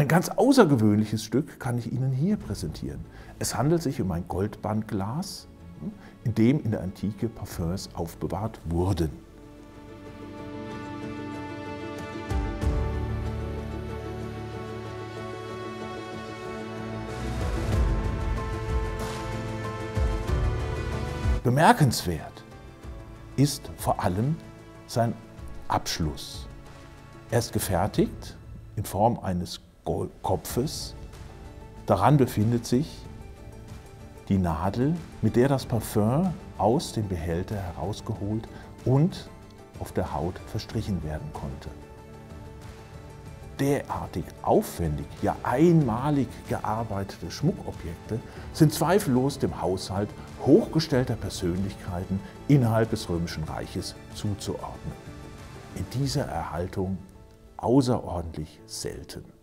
Ein ganz außergewöhnliches Stück kann ich Ihnen hier präsentieren. Es handelt sich um ein Goldbandglas, in dem in der Antike Parfums aufbewahrt wurden. Bemerkenswert ist vor allem sein Abschluss. Er ist gefertigt in Form eines Kopfes. Daran befindet sich die Nadel, mit der das Parfum aus dem Behälter herausgeholt und auf der Haut verstrichen werden konnte derartig aufwendig, ja einmalig gearbeitete Schmuckobjekte sind zweifellos dem Haushalt hochgestellter Persönlichkeiten innerhalb des Römischen Reiches zuzuordnen. In dieser Erhaltung außerordentlich selten.